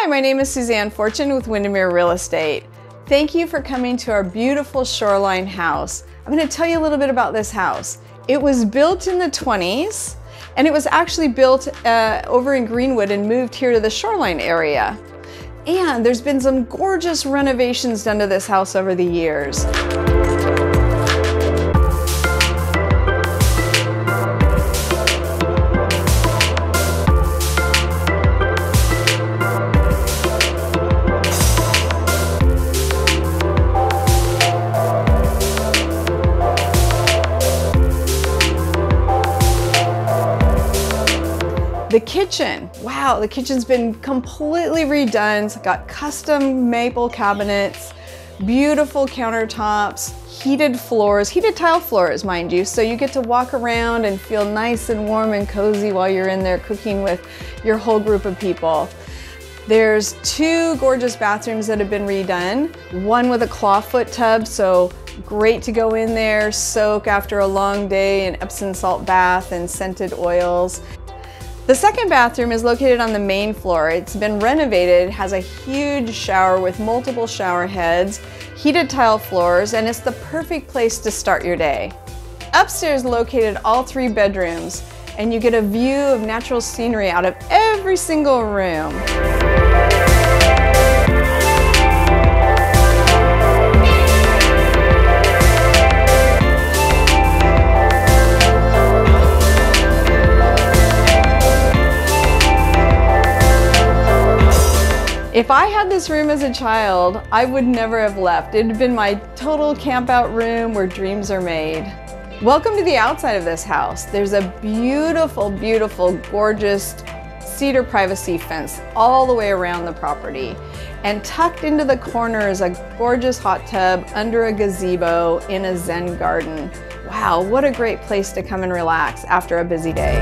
Hi, my name is Suzanne Fortune with Windermere Real Estate. Thank you for coming to our beautiful shoreline house. I'm going to tell you a little bit about this house. It was built in the 20s and it was actually built uh, over in Greenwood and moved here to the shoreline area. And there's been some gorgeous renovations done to this house over the years. The kitchen, wow, the kitchen's been completely redone. It's got custom maple cabinets, beautiful countertops, heated floors, heated tile floors, mind you. So you get to walk around and feel nice and warm and cozy while you're in there cooking with your whole group of people. There's two gorgeous bathrooms that have been redone. One with a clawfoot tub, so great to go in there, soak after a long day in Epsom salt bath and scented oils. The second bathroom is located on the main floor. It's been renovated, has a huge shower with multiple shower heads, heated tile floors, and it's the perfect place to start your day. Upstairs located all three bedrooms, and you get a view of natural scenery out of every single room. If I had this room as a child, I would never have left. It had been my total camp out room where dreams are made. Welcome to the outside of this house. There's a beautiful, beautiful, gorgeous cedar privacy fence all the way around the property. And tucked into the corner is a gorgeous hot tub under a gazebo in a Zen garden. Wow, what a great place to come and relax after a busy day.